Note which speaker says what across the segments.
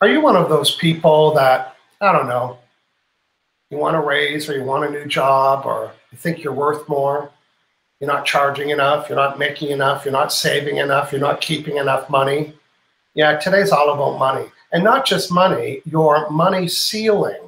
Speaker 1: Are you one of those people that, I don't know, you want a raise or you want a new job or you think you're worth more? You're not charging enough, you're not making enough, you're not saving enough, you're not keeping enough money. Yeah, today's all about money. And not just money, your money ceiling.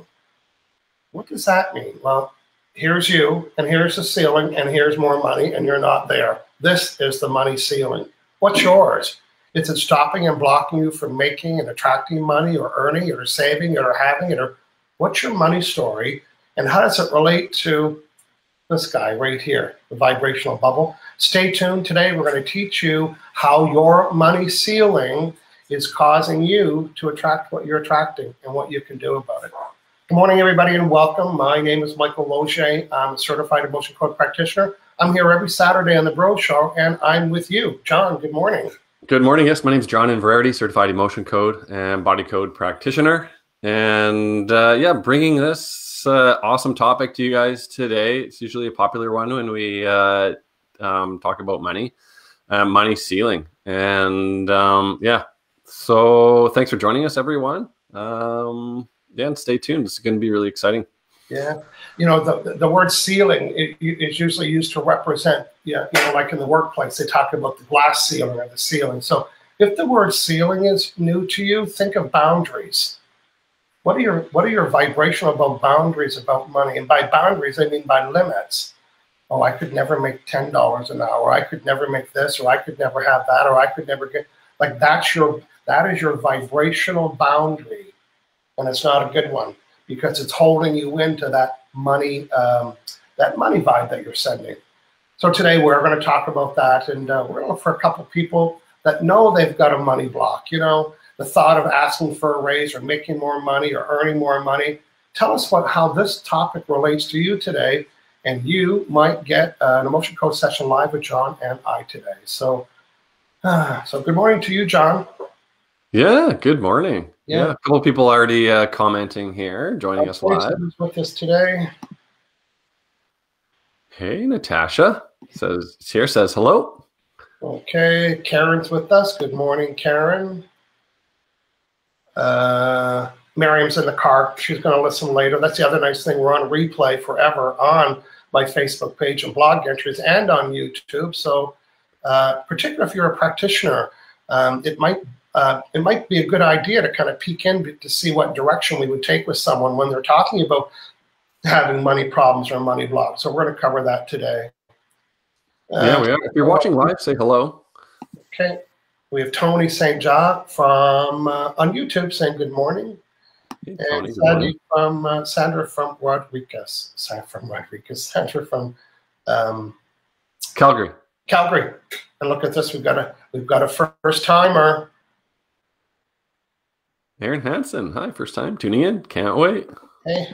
Speaker 1: What does that mean? Well, here's you, and here's the ceiling, and here's more money, and you're not there. This is the money ceiling. What's yours? Is it stopping and blocking you from making and attracting money or earning or saving or having it? Or what's your money story? And how does it relate to this guy right here, the vibrational bubble? Stay tuned. Today, we're going to teach you how your money ceiling is causing you to attract what you're attracting and what you can do about it. Good morning, everybody, and welcome. My name is Michael Losier. I'm a certified emotion code practitioner. I'm here every Saturday on the Bro Show, and I'm with you. John, good morning.
Speaker 2: Good morning. Yes, my name is John Inverarity, certified emotion code and body code practitioner. And uh, yeah, bringing this uh, awesome topic to you guys today. It's usually a popular one when we uh, um, talk about money, uh, money ceiling. And um, yeah, so thanks for joining us, everyone. Um, yeah, and stay tuned. This is going to be really exciting.
Speaker 1: Yeah, you know the the word ceiling is usually used to represent, yeah, you know, like in the workplace they talk about the glass ceiling or the ceiling. So if the word ceiling is new to you, think of boundaries. What are your what are your vibrational about boundaries about money? And by boundaries, I mean by limits. Oh, I could never make ten dollars an hour. I could never make this, or I could never have that, or I could never get like that's your that is your vibrational boundary, and it's not a good one because it's holding you into that money, um, that money vibe that you're sending. So today we're going to talk about that, and uh, we're going to look for a couple people that know they've got a money block. You know, the thought of asking for a raise or making more money or earning more money. Tell us what how this topic relates to you today, and you might get an emotion code session live with John and I today. So, uh, so good morning to you, John.
Speaker 2: Yeah, good morning. Yeah, yeah a couple people already uh, commenting here, joining us live.
Speaker 1: With us today.
Speaker 2: Hey, Natasha says here says hello.
Speaker 1: Okay, Karen's with us. Good morning, Karen. Uh, Miriam's in the car. She's going to listen later. That's the other nice thing. We're on replay forever on my Facebook page and blog entries and on YouTube. So, uh, particularly if you're a practitioner, um, it might uh, it might be a good idea to kind of peek in to see what direction we would take with someone when they're talking about having money problems or money blocks. So we're going to cover that today.
Speaker 2: Uh, yeah, we are. If you're watching live, say hello.
Speaker 1: Okay. We have Tony St. John from uh, on YouTube saying good morning. Hey, Tony, and Sandy from uh, Sandra from Rodriguez. Sandra from Rodriguez. Sandra from um,
Speaker 2: Calgary.
Speaker 1: Calgary. And look at this. We've got a we've got a first timer.
Speaker 2: Aaron Hansen, hi, first time tuning in. Can't wait.
Speaker 1: Hey.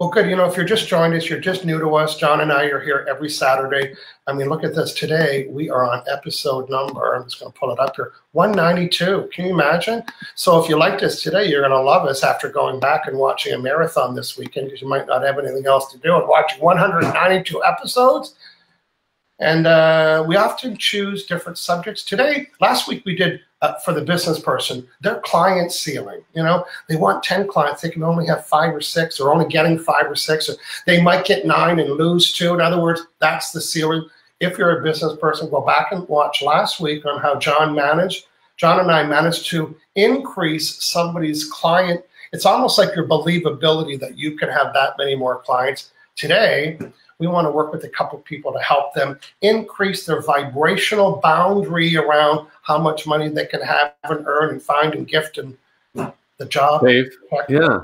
Speaker 1: Well, good. You know, if you're just joined us, you're just new to us. John and I are here every Saturday. I mean, look at this. Today, we are on episode number, I'm just going to pull it up here 192. Can you imagine? So, if you liked us today, you're going to love us after going back and watching a marathon this weekend because you might not have anything else to do and watching 192 episodes. And uh, we often choose different subjects. Today, last week we did uh, for the business person, their client ceiling. You know, they want 10 clients, they can only have five or six, or only getting five or six, or they might get nine and lose two. In other words, that's the ceiling. If you're a business person, go back and watch last week on how John managed. John and I managed to increase somebody's client. It's almost like your believability that you can have that many more clients. Today, we want to work with a couple people to help them increase their vibrational boundary around how much money they can have and earn and find and gift and the job.
Speaker 2: Dave, yeah.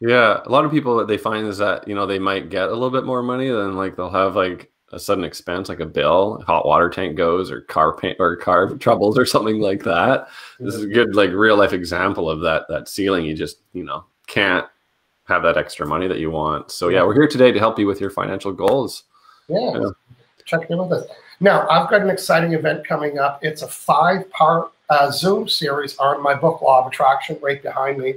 Speaker 2: Yeah, a lot of people that they find is that you know they might get a little bit more money than like they'll have like a sudden expense like a bill, hot water tank goes, or car paint or car troubles or something like that. This is a good like real life example of that that ceiling. You just you know can't have that extra money that you want. So yeah, we're here today to help you with your financial goals.
Speaker 1: Yeah, yeah. check in with us. Now I've got an exciting event coming up. It's a five-part uh, Zoom series on my book Law of Attraction, right behind me.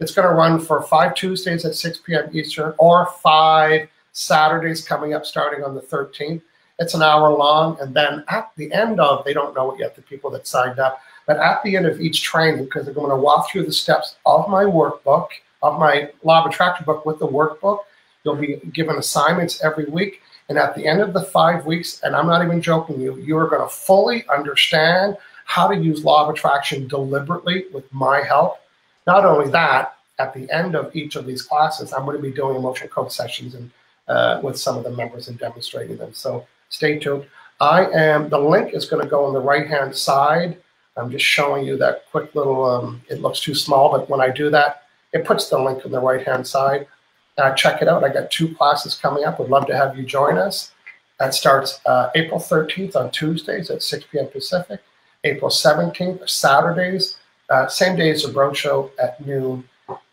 Speaker 1: It's going to run for five Tuesdays at 6 p.m. Eastern or five Saturdays coming up starting on the 13th. It's an hour long, and then at the end of, they don't know it yet, the people that signed up, But at the end of each training, because they're going to walk through the steps of my workbook, of my law of attraction book with the workbook, you'll be given assignments every week. And at the end of the five weeks, and I'm not even joking you, you are going to fully understand how to use law of attraction deliberately with my help. Not only that, at the end of each of these classes, I'm going to be doing emotion code sessions and uh, with some of the members and demonstrating them. So stay tuned. I am, the link is going to go on the right hand side. I'm just showing you that quick little, um, it looks too small, but when I do that, it puts the link on the right hand side. Uh, check it out. I got two classes coming up. Would love to have you join us. That starts uh, April 13th on Tuesdays at 6 p.m. Pacific. April 17th, Saturdays, uh, same day as the Roadshow at noon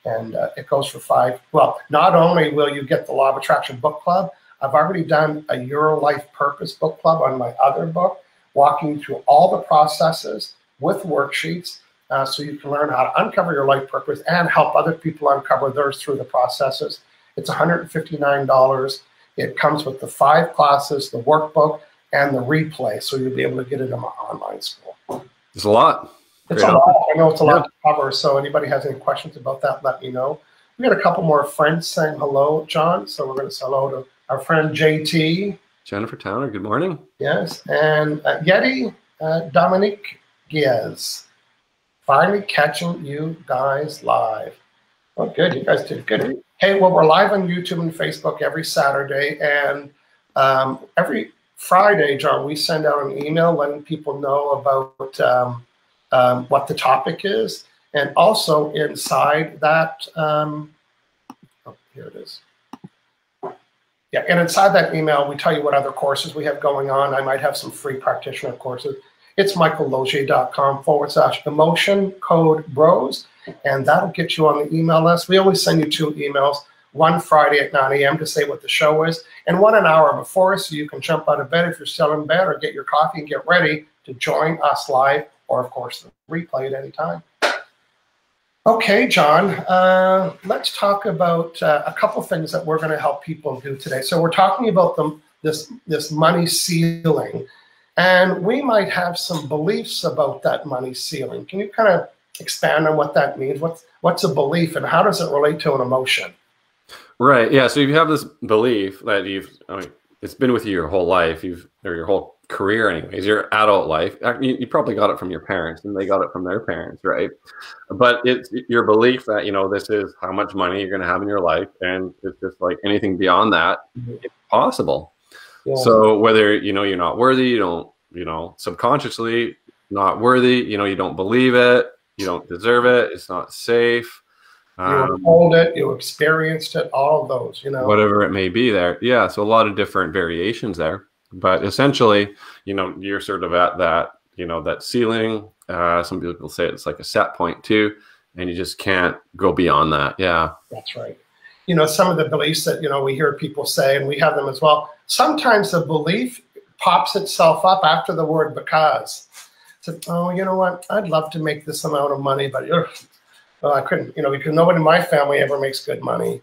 Speaker 1: and uh, it goes for five. Well, not only will you get the Law of Attraction book club, I've already done a Your Life Purpose book club on my other book, walking through all the processes with worksheets uh, so you can learn how to uncover your life purpose and help other people uncover theirs through the processes. It's $159. It comes with the five classes, the workbook, and the replay, so you'll be able to get it in my online school.
Speaker 2: It's a lot.
Speaker 1: It's a lot. I know it's a lot to cover. So anybody has any questions about that, let me know. We got a couple more friends saying hello, John. So we're going to say hello to our friend JT.
Speaker 2: Jennifer Towner, good morning.
Speaker 1: Yes. And uh, Yeti uh, Dominique Giaz. Finally catching you guys live. Oh, good. You guys did good. Hey, well, we're live on YouTube and Facebook every Saturday. And um, every Friday, John, we send out an email letting people know about um, um, what the topic is. And also inside that, um, oh, here it is. Yeah, and inside that email, we tell you what other courses we have going on. I might have some free practitioner courses. It's michaellosier.com forward slash emotion code bros, and that'll get you on the email list. We always send you two emails one Friday at 9 a.m. to say what the show is, and one an hour before so you can jump out of bed if you're still in bed or get your coffee and get ready to join us live or of course the replay at any time. Okay, John, uh, let's talk about uh, a couple things that we're going to help people do today. So we're talking about the, this, this money ceiling, and we might have some beliefs about that money ceiling. Can you kind of expand on what that means? What's, what's a belief and how does it relate to an emotion?
Speaker 2: Right. Yeah. So if you have this belief that you've, I mean, it's been with you your whole life, you've, or your whole career anyways your adult life you, you, probably got it from your parents and they got it from their parents right but it's your belief that you know this is how much money you're going to have in your life and it's just like anything beyond that mm-hmm. it's possible yeah. so whether you know you're not worthy you don't you know subconsciously not worthy you know you don't believe it you don't deserve it it's not safe
Speaker 1: you um, told it you experienced it all of those you know
Speaker 2: whatever it may be there yeah so a lot of different variations there but essentially, you know, you're sort of at that, you know, that ceiling. Uh, some people say it's like a set point too, and you just can't go beyond that. Yeah.
Speaker 1: That's right. You know, some of the beliefs that, you know, we hear people say, and we have them as well. Sometimes the belief pops itself up after the word because. So, oh, you know what? I'd love to make this amount of money, but ugh, well, I couldn't, you know, because nobody in my family ever makes good money.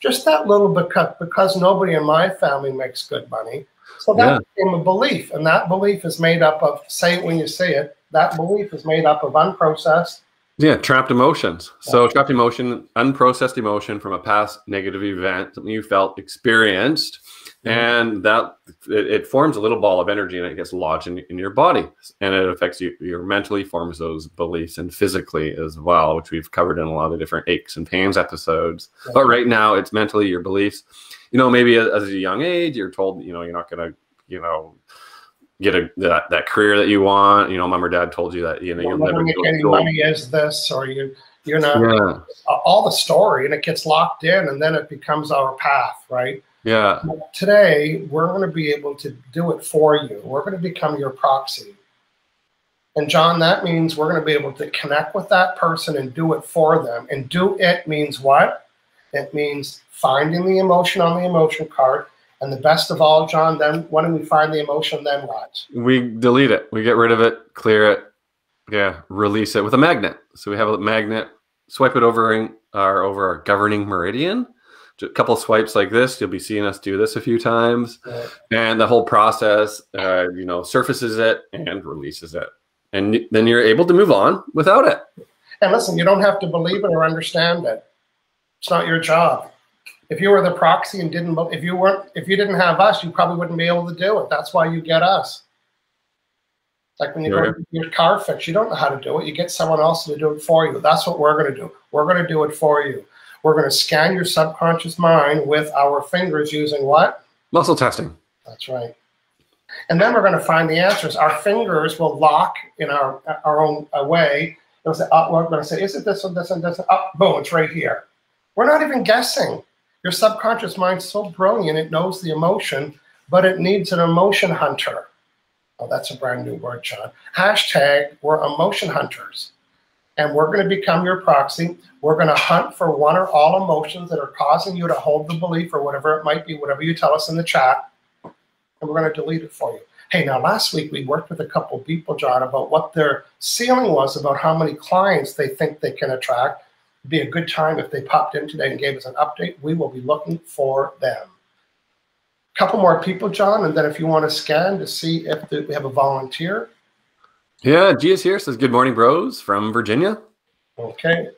Speaker 1: Just that little because, because nobody in my family makes good money so that yeah. became a belief, and that belief is made up of say it when you say it. That belief is made up of unprocessed.
Speaker 2: Yeah, trapped emotions. So trapped emotion, unprocessed emotion from a past negative event, something you felt, experienced, mm-hmm. and that it, it, forms a little ball of energy and it gets lodged in, in your body, and it affects you. Your mentally forms those beliefs, and physically as well, which we've covered in a lot of different aches and pains episodes. Yeah. But right now, it's mentally your beliefs you know, maybe as a young age, you're told, you know, you're not going to, you know, get a that, that career that you want. You know, mom or dad told you that, you know, you'll never
Speaker 1: make any money as this, or you, you're not yeah. all the story and it gets locked in and then it becomes our path, right?
Speaker 2: Yeah.
Speaker 1: Today, we're going to be able to do it for you. We're going to become your proxy. And John, that means we're going to be able to connect with that person and do it for them. And do it means what? It means finding the emotion on the emotion card. And the best of all, John, then when we find the emotion, then what?
Speaker 2: We delete it. We get rid of it, clear it, yeah, release it with a magnet. So we have a magnet, swipe it over our over our governing meridian. a couple swipes like this, you'll be seeing us do this a few times, right. and the whole process, uh, you know, surfaces it and releases it. and then you're able to move on without it.
Speaker 1: And listen, you don't have to believe it or understand it. It's not your job. If you were the proxy and didn't, if you weren't, if you didn't have us, you probably wouldn't be able to do it. That's why you get us. Like when you go to your car fix, you don't know how to do it. You get someone else to do it for you. That's what we're going to do. We're going to do it for you. We're going to scan your subconscious mind with our fingers using what?
Speaker 2: Muscle testing.
Speaker 1: That's right. And then we're going to find the answers. Our fingers will lock in our our own uh, way. It'll say, oh, we're going to say, is it this one, this one, this one? Oh, uh, boom, it's right here. We're not even guessing. Your subconscious mind's so brilliant, it knows the emotion, but it needs an emotion hunter. Oh, that's a brand new word, John. Hashtag, we're emotion hunters. And we're going to become your proxy. We're going to hunt for one or all emotions that are causing you to hold the belief or whatever it might be, whatever you tell us in the chat and we're going to delete it for you. Hey, now last week we worked with a couple people, John, about what their ceiling was about how many clients they think they can attract. It'd be a good time if they popped in today and gave us an update. We will be looking for them. A couple more people, John, and then if you want to scan to see if the, we have a volunteer.
Speaker 2: Yeah, Gia's here says good morning, bros, from Virginia.
Speaker 1: Okay.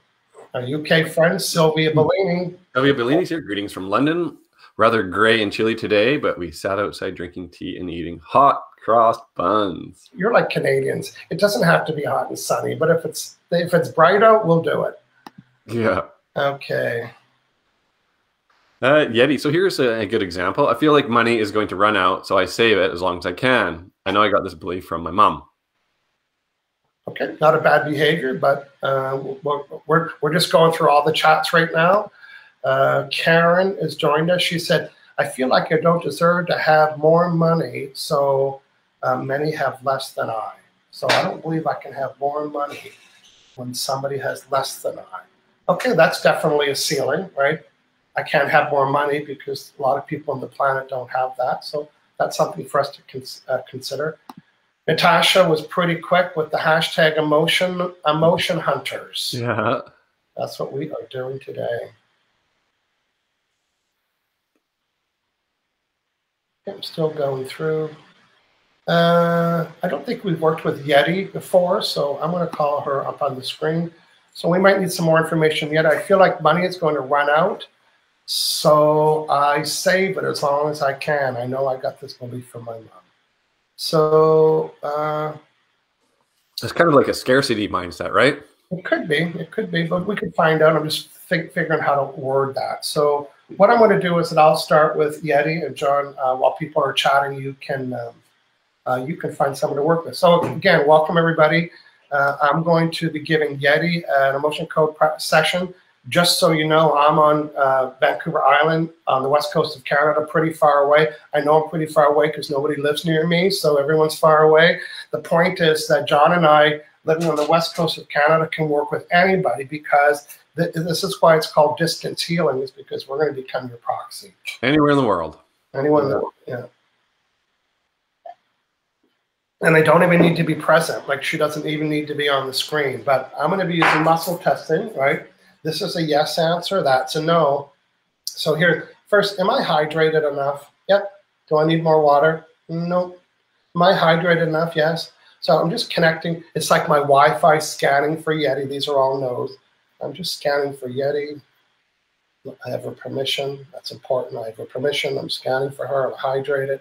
Speaker 1: Our UK friend, Sylvia Bellini.
Speaker 2: Sylvia Bellini's here. Greetings from London rather gray and chilly today, but we sat outside drinking tea and eating hot cross buns.
Speaker 1: You're like Canadians. It doesn't have to be hot and sunny, but if it's if it's bright out, we'll do it.
Speaker 2: Yeah.
Speaker 1: Okay.
Speaker 2: Uh, Yeti. So here's a, a, good example. I feel like money is going to run out, so I save it as long as I can. I know I got this belief from my mom.
Speaker 1: Okay, not a bad behavior, but uh, we're, we're, we're just going through all the chats right now. Uh, Karen has joined us. She said, I feel like I don't deserve to have more money, so uh, many have less than I. So I don't believe I can have more money when somebody has less than I. Okay, that's definitely a ceiling, right? I can't have more money because a lot of people on the planet don't have that. So that's something for us to cons- uh, consider. Natasha was pretty quick with the hashtag emotion emotion hunters.
Speaker 2: Yeah.
Speaker 1: That's what we are doing today. I'm still going through. Uh, I don't think we've worked with Yeti before, so I'm going to call her up on the screen. So we might need some more information yet. I feel like money is going to run out, so I save it as long as I can. I know I got this belief from my mom. So uh,
Speaker 2: it's kind of like a scarcity mindset, right?
Speaker 1: It could be. It could be, but we could find out. I'm just figuring how to word that. So what I'm going to do is that I'll start with Yeti and John. Uh, while people are chatting, you can um, uh, you can find someone to work with. So again, welcome everybody. Uh, I'm going to be giving Yeti an emotion code session. Just so you know, I'm on uh, Vancouver Island on the west coast of Canada, pretty far away. I know I'm pretty far away because nobody lives near me, so everyone's far away. The point is that John and I, living on the west coast of Canada, can work with anybody because this is why it's called distance healing, is because we're going to become your proxy.
Speaker 2: Anywhere in the world.
Speaker 1: Anywhere in the world, yeah. And they don't even need to be present. Like she doesn't even need to be on the screen. But I'm going to be using muscle testing, right? This is a yes answer. That's a no. So here, first, am I hydrated enough? Yep. Do I need more water? No. Am I hydrated enough? Yes. So I'm just connecting. It's like my Wi-Fi scanning for Yeti. These are all no's. I'm just scanning for Yeti. I have her permission. That's important. I have her permission. I'm scanning for her. I'm hydrated.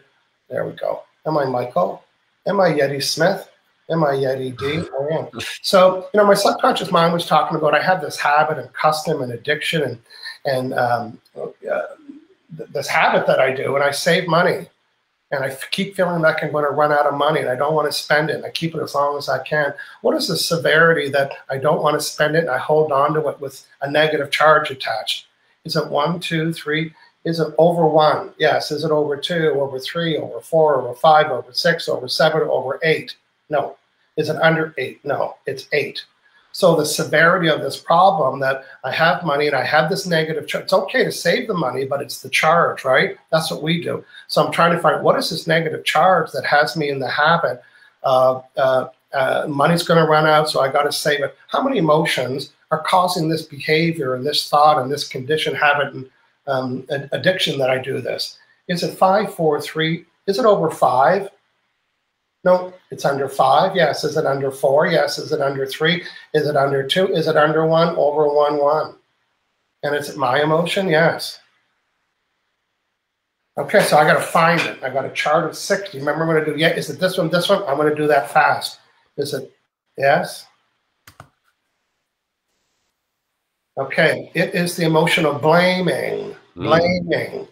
Speaker 1: There we go. Am I Michael? Am I Yeti Smith? Am I Yeti D? I am. So, you know, my subconscious mind was talking about I have this habit and custom and addiction and and um, uh, this habit that I do, and I save money and I keep feeling like I'm going to run out of money and I don't want to spend it and I keep it as long as I can. What is the severity that I don't want to spend it and I hold on to it with a negative charge attached? Is it one, two, three? Is it over one? Yes. Is it over two, over three, over four, over five, over six, over seven, over eight? No. Is it under eight? No, it's eight. So the severity of this problem that I have money and I have this negative charge. It's okay to save the money, but it's the charge, right? That's what we do. So I'm trying to find what is this negative charge that has me in the habit of uh, uh, money's going to run out, so I got to save it. How many emotions are causing this behavior and this thought and this condition, habit, and um, addiction that I do this? Is it five, four, three? Is it over five? No, it's under five. Yes. Is it under four? Yes. Is it under three? Is it under two? Is it under one? Over one, one. And it's my emotion? Yes. Okay, so I got to find it. I got a chart of 60. Remember, I'm going to do, yeah, is it this one, this one? I'm going to do that fast. Is it, yes? Okay, it is the emotion of blaming, blaming. Mm.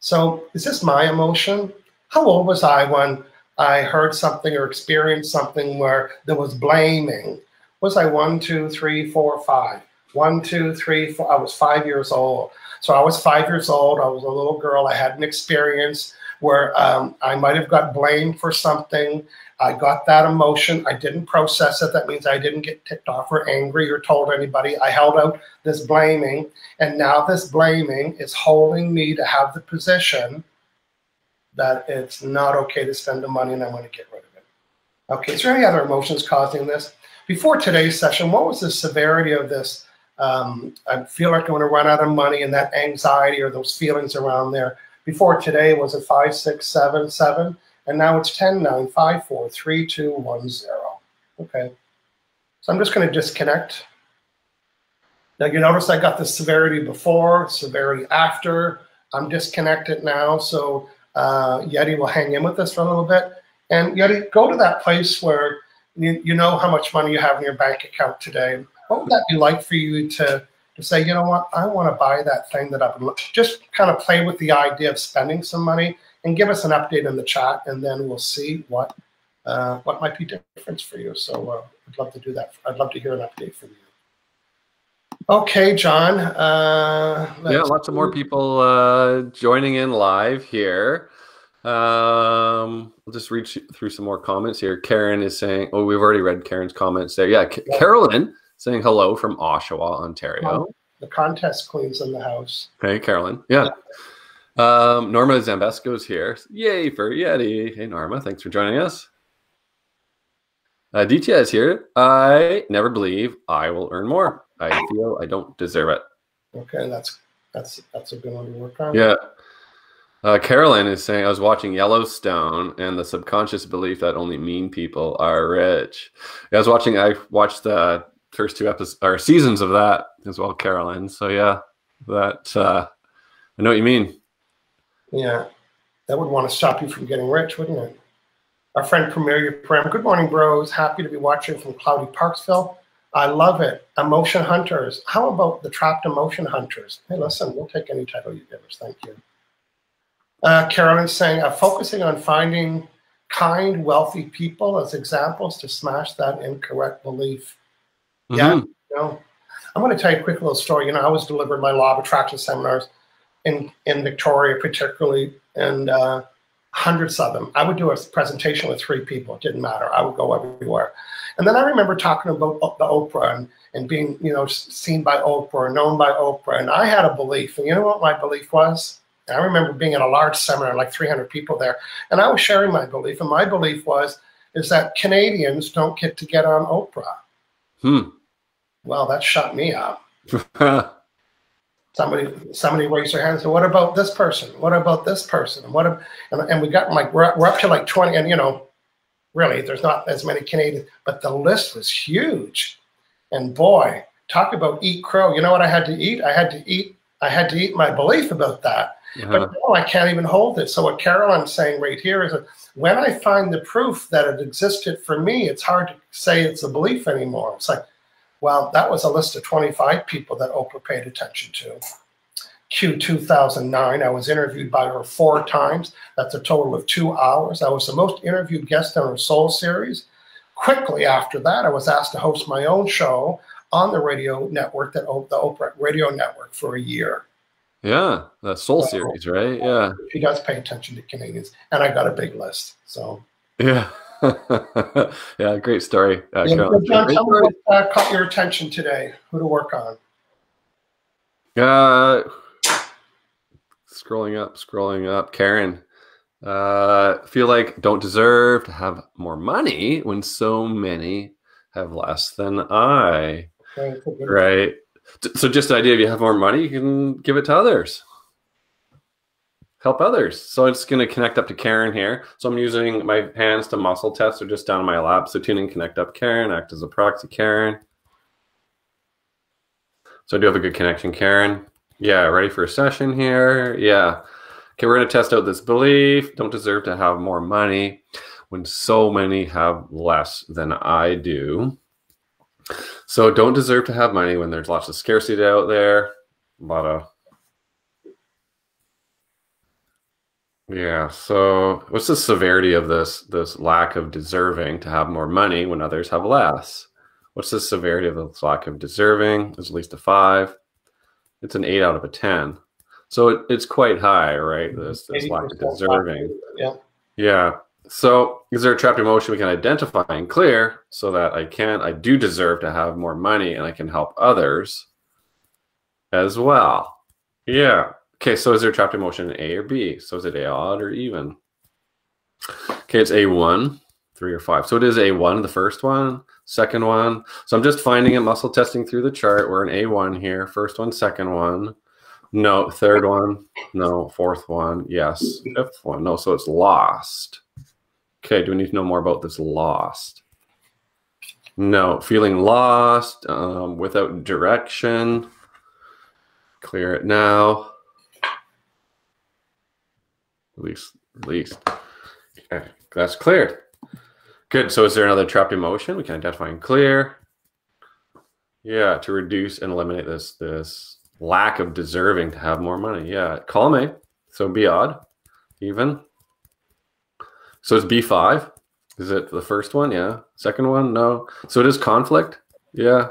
Speaker 1: So is this my emotion? How old was I when I heard something or experienced something where there was blaming? Was I one, two, three, four, five? One, two, three, four. I was five years old. So I was five years old. I was a little girl. I had an experience where um, I might have got blamed for something. I got that emotion. I didn't process it. That means I didn't get ticked off or angry or told anybody. I held out this blaming. And now this blaming is holding me to have the position that it's not okay to spend the money and I want to get rid of it. Okay, is there any other emotions causing this? Before today's session, what was the severity of this um, I feel like I'm going to run out of money, and that anxiety or those feelings around there. Before today was a five, six, seven, seven, and now it's 10, 9, 5, 4, 3, 2, 1, 0. Okay. So I'm just going to disconnect. Now you notice I got the severity before, severity after. I'm disconnected now, so uh, Yeti will hang in with us for a little bit. And Yeti, go to that place where you, you know how much money you have in your bank account today what would that be like for you to say, you know what, I want to buy that thing that I've been just kind of play with the idea of spending some money and give us an update in the chat, and then we'll see what uh, what might be different for you. So uh, I'd love to do that. I'd love to hear an update from you. Okay, John. Uh,
Speaker 2: yeah, lots of more people uh, joining in live here. Um, we'll just read through some more comments here. Karen is saying, "Oh, we've already read Karen's comments there." Yeah, yeah. Carolyn saying hello from Oshawa, Ontario.
Speaker 1: the contest queen's in the house.
Speaker 2: Hey, Carolyn. Yeah. Um, Norma Zambesco's here. Yay for Yeti. Hey, Norma. Thanks for joining us. Uh, DTI is here. I never believe I will earn more. I feel I don't deserve it.
Speaker 1: Okay, that's that's that's a good one to work on.
Speaker 2: Yeah. Uh, Carolyn is saying I was watching Yellowstone and the subconscious belief that only mean people are rich. I was watching. I watched the first two episodes or seasons of that as well, Caroline. So yeah, that uh, I know what you mean.
Speaker 1: Yeah, that would want to stop you from getting rich, wouldn't it? Our friend Premier Prem. Good morning, bros. Happy to be watching from cloudy Parksville. I love it. Emotion Hunters. How about the Trapped Emotion Hunters? Hey, listen, we'll take any title you give us. Thank you. Uh, Carolyn's saying, I'm focusing on finding kind, wealthy people as examples to smash that incorrect belief. Yeah. Mm-hmm. You know, I'm going to tell you a quick little story. You know, I was delivering my law of attraction seminars in, in Victoria, particularly, and uh, hundreds of them. I would do a presentation with three people. It didn't matter. I would go everywhere. And then I remember talking about the Oprah and, and being, you know, seen by Oprah, known by Oprah. And I had a belief. And you know what my belief was? I remember being in a large seminar, like 300 people there, and I was sharing my belief. And my belief was is that Canadians don't get to get on Oprah.
Speaker 2: Hmm
Speaker 1: well, that shut me up. somebody somebody raised their hand and said, "What about this person? What about this person? And what?" If, and, and we got like we're, we're up to like twenty, and you know, really, there's not as many Canadians, but the list was huge. And boy, talk about eat crow. You know what I had to eat? I had to eat. I had to eat my belief about that. Uh-huh. But no, I can't even hold it. So what Carolyn's saying right here is that when I find the proof that it existed for me, it's hard to say it's a belief anymore. It's like well, that was a list of 25 people that Oprah paid attention to. Q 2009, I was interviewed by her four times. That's a total of two hours. I was the most interviewed guest on her Soul series. Quickly after that, I was asked to host my own show on the radio network, that the Oprah Radio Network, for a year.
Speaker 2: Yeah, the Soul so, series, right? Yeah.
Speaker 1: She does pay attention to Canadians, and I got a big list. So,
Speaker 2: yeah. yeah, great story. Uh, yeah,
Speaker 1: John, tell me what uh, caught your attention today. Who to work on?
Speaker 2: Uh, scrolling up, scrolling up. Karen, uh, feel like don't deserve to have more money when so many have less than I. Right. So just the idea if you have more money, you can give it to others. Help others. So it's going to connect up to Karen here. So I'm using my hands to muscle test. They're just down my lap. So tune in, connect up Karen, act as a proxy Karen. So I do have a good connection, Karen. Yeah, ready for a session here. Yeah. Okay, we're going to test out this belief. Don't deserve to have more money when so many have less than I do. So don't deserve to have money when there's lots of scarcity out there. A lot of Yeah. So, what's the severity of this this lack of deserving to have more money when others have less? What's the severity of this lack of deserving? It's at least a five. It's an eight out of a ten. So it, it's quite high, right? This this lack of deserving.
Speaker 1: Yeah.
Speaker 2: Yeah. So is there a trapped emotion we can identify and clear so that I can I do deserve to have more money and I can help others as well? Yeah. Okay, so is there trapped emotion in A or B? So is it A odd or even? Okay, it's A1, three or five. So it is A1, the first one, second one. So I'm just finding it, muscle testing through the chart. We're in A1 here. First one, second one. No, third one. No, fourth one. Yes. Fifth one. No, so it's lost. Okay, do we need to know more about this lost? No, feeling lost, um, without direction. Clear it now. Release, released. Okay, that's cleared. Good. So is there another trapped emotion? We can identify and clear. Yeah, to reduce and eliminate this this lack of deserving to have more money. Yeah, call me. So be odd, even. So it's B5. Is it the first one? Yeah. Second one? No. So it is conflict. Yeah.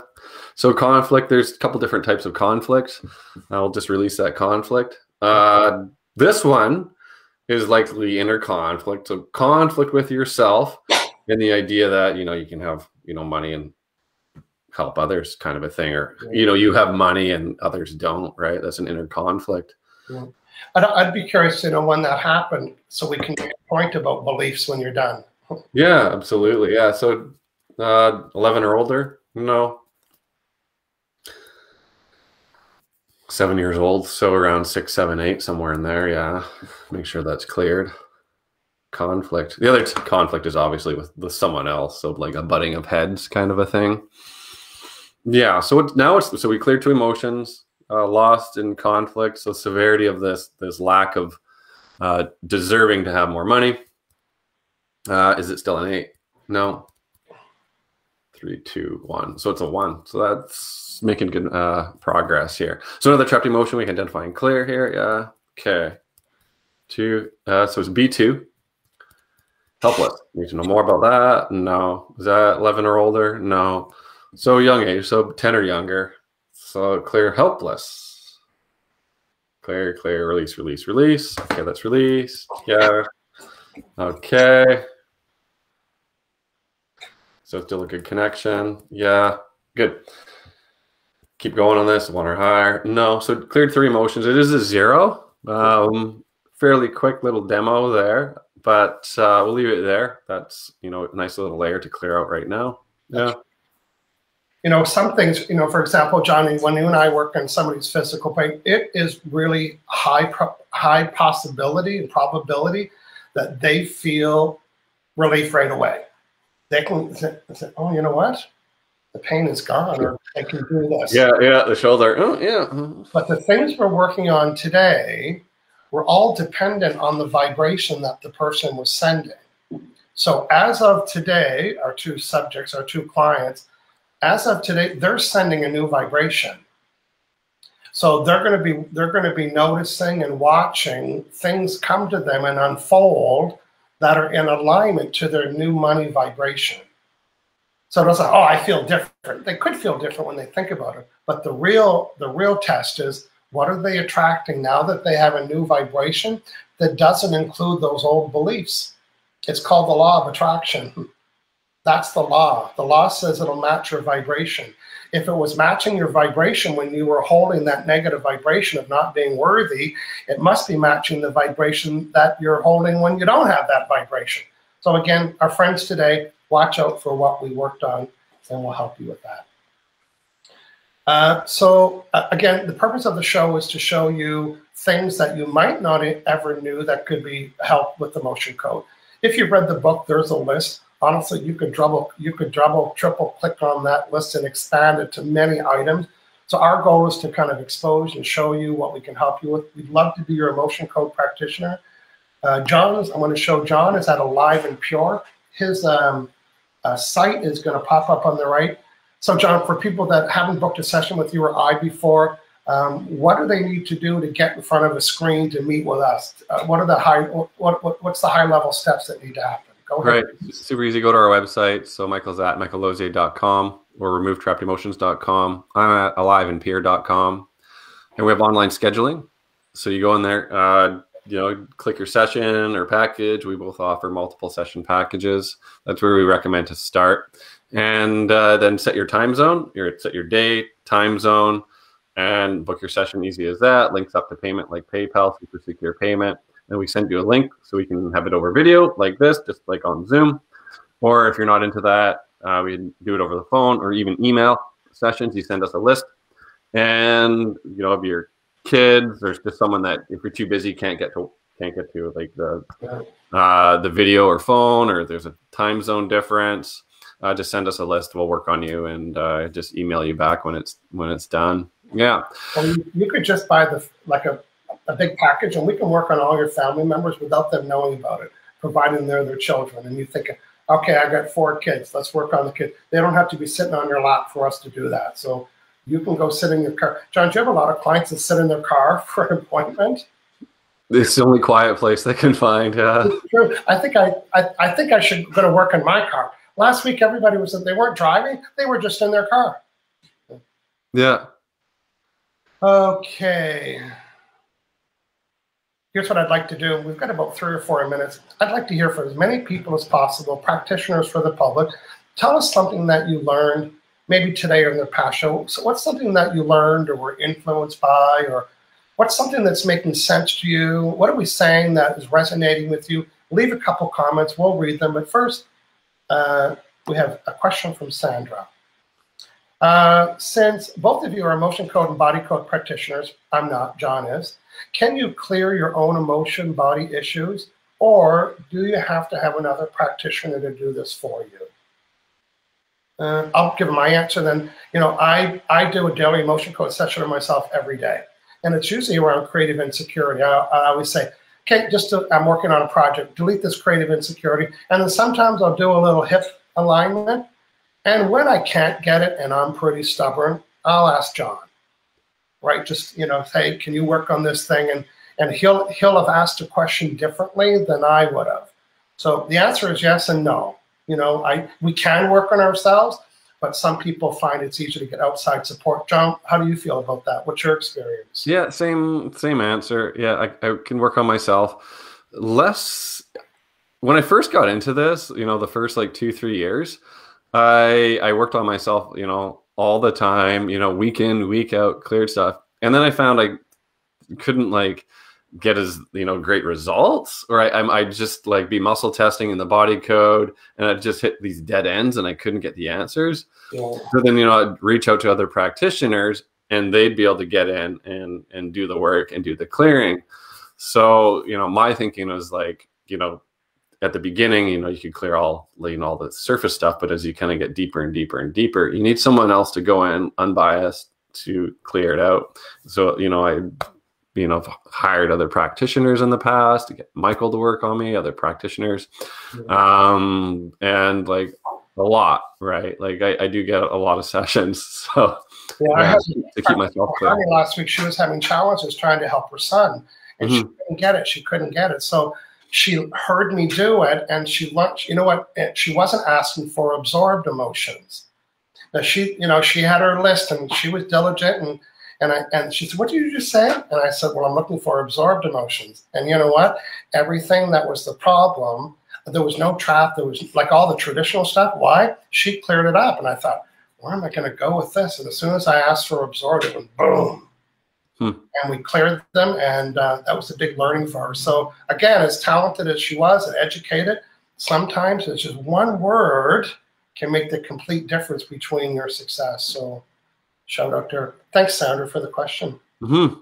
Speaker 2: So conflict, there's a couple different types of conflict. I'll just release that conflict. Uh, this one is likely inner conflict. So conflict with yourself and the idea that, you know, you can have, you know, money and help others kind of a thing, or, you know, you have money and others don't, right? That's an inner conflict.
Speaker 1: Yeah. I'd, I'd be curious to know when that happened so we can make a point about beliefs when you're done.
Speaker 2: Yeah, absolutely. Yeah. So uh, 11 or older? No, seven years old, so around six, seven, eight, somewhere in there. Yeah, make sure that's cleared. Conflict. The other t- conflict is obviously with, with someone else, so like a butting of heads kind of a thing. Yeah. So it, now it's so we cleared two emotions, uh, lost in conflict. So severity of this this lack of uh, deserving to have more money. Uh, is it still an eight? No. Three, two, one. So it's a one. So that's making good uh, progress here. So another trapped emotion we can identify and clear here. Yeah. Okay. Two. Uh, so it's B2. Helpless. Need to know more about that? No. Is that 11 or older? No. So young age. So 10 or younger. So clear helpless. Clear, clear, release, release, release. Okay, let's release. Yeah. Okay. So still a good connection. Yeah. Good keep going on this, one or higher. No, so cleared three emotions. It is a zero. Um, fairly quick little demo there, but uh, we'll leave it there. That's you know a nice little layer to clear out right now. Yeah.
Speaker 1: You know, some things, you know, for example, Johnny, when you and I work on somebody's physical pain, it is really high high possibility and probability that they feel relief right away. They can say, oh, you know what? the pain is gone or I can do this.
Speaker 2: Yeah, yeah, the shoulder. Oh, yeah. Uh-huh.
Speaker 1: But the things we're working on today were all dependent on the vibration that the person was sending. So as of today, our two subjects, our two clients, as of today, they're sending a new vibration. So they're going to be they're going to be noticing and watching things come to them and unfold that are in alignment to their new money vibration. So it's like, oh, I feel different. They could feel different when they think about it, but the real the real test is what are they attracting now that they have a new vibration that doesn't include those old beliefs? It's called the law of attraction. That's the law. The law says it'll match your vibration. If it was matching your vibration when you were holding that negative vibration of not being worthy, it must be matching the vibration that you're holding when you don't have that vibration. So again, our friends today, watch out for what we worked on, and we'll help you with that. Uh, so uh, again, the purpose of the show is to show you things that you might not ever knew that could be helped with the emotion code. If you've read the book, there's a list. Honestly, you could double, you could double, triple click on that list and expand it to many items. So our goal is to kind of expose and show you what we can help you with. We'd love to be your emotion code practitioner. Uh, John's, I'm going to show John is at Alive and Pure. His um, uh, site is going to pop up on the right. So, John, for people that haven't booked a session with you or I before, um, what do they need to do to get in front of a screen to meet with us? Uh, what are the high what, what what's the high level steps that need to happen?
Speaker 2: Go ahead. Right, super easy. Go to our website. So Michael's at michaellosier.com or removetrappedemotions.com. I'm at aliveandpure.com, and we have online scheduling. So you go in there, uh, you know, click your session or package. We both offer multiple session packages. That's where we recommend to start, and uh, then set your time zone. Your set your date, time zone and book your session easy as that. Links up to payment like PayPal, super secure payment. And we send you a link so we can have it over video like this, just like on Zoom. Or if you're not into that, uh, we do it over the phone or even email sessions. You send us a list, and you know, of your kids, there's just someone that if you're too busy can't get to can't get to like the uh, the video or phone, or there's a time zone difference. Uh, just send us a list. We'll work on you and uh, just email you back when it's when it's done. Yeah.
Speaker 1: You, you could just buy the like a, a big package, and we can work on all your family members without them knowing about it, providing they're their children. And you think, okay, I got four kids. Let's work on the kid. They don't have to be sitting on your lap for us to do that. So you can go sit in your car. John, do you have a lot of clients that sit in their car for an appointment?
Speaker 2: It's the only quiet place they can find. Yeah.
Speaker 1: I think I, I, I think I should go to work in my car. Last week, everybody was they weren't driving; they were just in their car.
Speaker 2: Yeah.
Speaker 1: Okay. Here's what I'd like to do. We've got about three or four minutes. I'd like to hear from as many people as possible, practitioners for the public. Tell us something that you learned, maybe today or in the past show. So, what's something that you learned or were influenced by, or what's something that's making sense to you? What are we saying that is resonating with you? Leave a couple comments. We'll read them. But first, uh, we have a question from Sandra. Uh, since both of you are emotion code and body code practitioners, I'm not, John is, can you clear your own emotion body issues or do you have to have another practitioner to do this for you? Uh, I'll give my answer then. You know, I, I do a daily emotion code session on myself every day, and it's usually around creative insecurity. I, I always say, okay, just to, I'm working on a project, delete this creative insecurity. And then sometimes I'll do a little hip alignment and when I can't get it and I'm pretty stubborn, I'll ask John. Right? Just, you know, hey, can you work on this thing? And and he'll he'll have asked a question differently than I would have. So the answer is yes and no. You know, I we can work on ourselves, but some people find it's easier to get outside support. John, how do you feel about that? What's your experience?
Speaker 2: Yeah, same same answer. Yeah, I, I can work on myself. Less when I first got into this, you know, the first like two, three years, I I worked on myself, you know, all the time, you know, week in, week out, cleared stuff. And then I found I couldn't like get as you know great results or I, I'm, I just like be muscle testing in the body code and I'd just hit these dead ends and I couldn't get the answers. Yeah. So then you know I'd reach out to other practitioners and they'd be able to get in and and do the work and do the clearing. So you know my thinking was like you know at the beginning, you know, you could clear all, you know, all the surface stuff, but as you kind of get deeper and deeper and deeper, you need someone else to go in unbiased to clear it out. So, you know, I, you know, hired other practitioners in the past to get Michael to work on me, other practitioners, um, and like a lot, right? Like I, I do get a lot of sessions, so yeah, I had
Speaker 1: to keep myself clear. Last week, she was having challenges trying to help her son, and mm-hmm. she couldn't get it. She couldn't get it. So she heard me do it and she you know what eh, she wasn't asking for absorbed emotions. Now she you know she had her list and she was diligent and and I and she said what did you just say? And i said well i'm looking for absorbed emotions. And you know what? Everything that was the problem there was no trap there was like all the traditional stuff why? She cleared it up and i thought where am i going to go with this? And as soon as i asked for absorbed it went boom Hmm. And we cleared them, and uh, that was a big learning for her. So, again, as talented as she was and educated, sometimes it's just one word can make the complete difference between your success. So, Shout out there. Thanks, Sandra, for the question.
Speaker 2: Mm-hmm.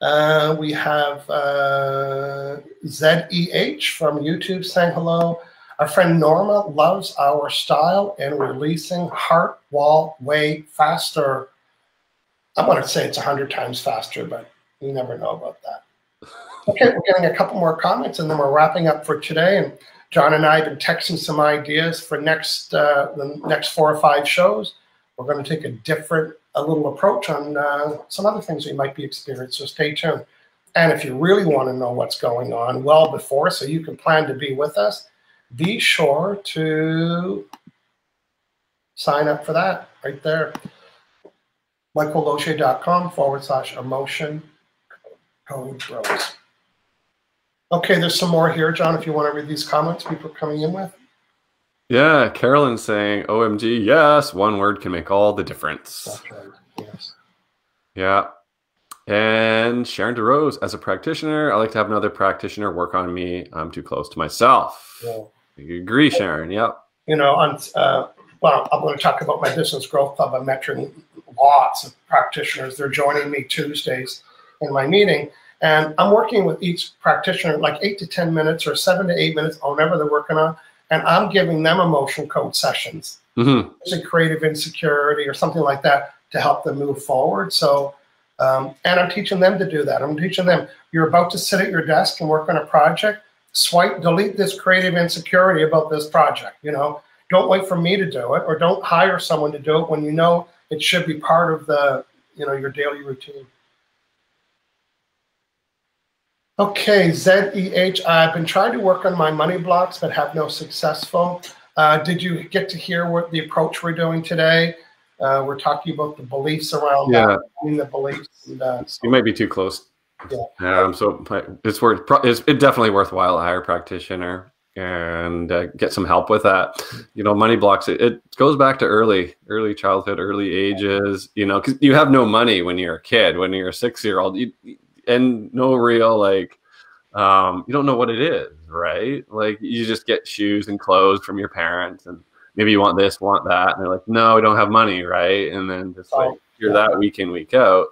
Speaker 1: Uh, we have uh, ZEH from YouTube saying hello. Our friend Norma loves our style and releasing heart wall way faster. I want to say it's 100 times faster, but you never know about that. Okay, we're getting a couple more comments and then we're wrapping up for today. And John and I have been texting some ideas for next uh, the next four or five shows. We're going to take a different, a little approach on uh, some other things we might be experiencing. So stay tuned. And if you really want to know what's going on well before, so you can plan to be with us, be sure to sign up for that right there. michaellosier.com forward slash emotion code rose. Okay, there's some more here, John, if you want to read these comments people are coming in with.
Speaker 2: Yeah, Carolyn saying, OMG, yes, one word can make all the difference.
Speaker 1: That's right. Yes.
Speaker 2: Yeah. And Sharon DeRose, as a practitioner, I like to have another practitioner work on me. I'm too close to myself.
Speaker 1: Yeah.
Speaker 2: You agree, Sharon? Yep.
Speaker 1: You know, on uh, well, I'm going to talk about my business growth club. I'm mentoring lots of practitioners. They're joining me Tuesdays in my meeting. And I'm working with each practitioner like eight to 10 minutes or seven to eight minutes, whatever they're working on. And I'm giving them emotion code sessions.
Speaker 2: Mm-hmm.
Speaker 1: Creative insecurity or something like that to help them move forward. So, um, and I'm teaching them to do that. I'm teaching them, you're about to sit at your desk and work on a project, swipe, delete this creative insecurity about this project. You know, don't wait for me to do it or don't hire someone to do it when you know it should be part of the, you know, your daily routine. Okay, ZEH. I've been trying to work on my money blocks, but have no successful. Uh, did you get to hear what the approach we're doing today? Uh, we're talking about the beliefs around
Speaker 2: Yeah.
Speaker 1: that, the beliefs. And, uh, so-
Speaker 2: You might be too close.
Speaker 1: Yeah.
Speaker 2: Um, so it's worth. It's it definitely worthwhile to hire a practitioner and uh, get some help with that. You know, money blocks. It, it goes back to early, early childhood, early ages. You know, because you have no money when you're a kid. When you're a six year old, you, and no real like. Um, you don't know what it is, right? Like you just get shoes and clothes from your parents, and maybe you want this, want that, and they're like, "No, we don't have money," right? And then just like
Speaker 1: Oh,
Speaker 2: you're that week in, week out.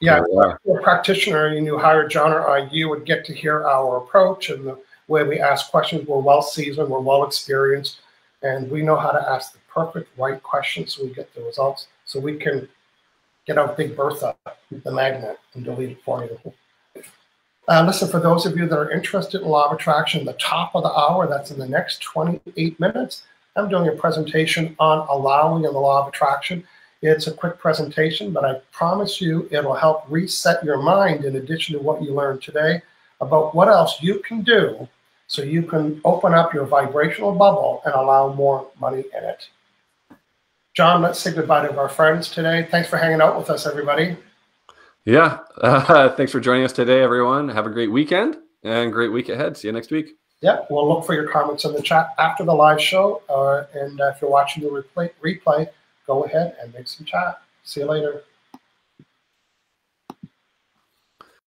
Speaker 1: Yeah,
Speaker 2: are.
Speaker 1: a practitioner you hire John or I, you would get to hear our approach and the way we ask questions. We're well seasoned, we're well experienced, and we know how to ask the perfect right questions so we get the results. So we can get our Big Bertha, the magnet, and delete it for you. Uh, listen, for those of you that are interested in law of attraction, the top of the hour, that's in the next 28 minutes, I'm doing a presentation on allowing in the law of attraction. It's a quick presentation, but I promise you it'll help reset your mind in addition to what you learned today about what else you can do so you can open up your vibrational bubble and allow more money in it. John, let's say goodbye to our friends today. Thanks for hanging out with us, everybody.
Speaker 2: Yeah. Uh, thanks for joining us today, everyone. Have a great weekend and great week ahead. See you next week.
Speaker 1: Yeah, we'll look for your comments in the chat after the live show. Uh, and uh, if you're watching the replay, replay, go ahead and make some chat. See you later.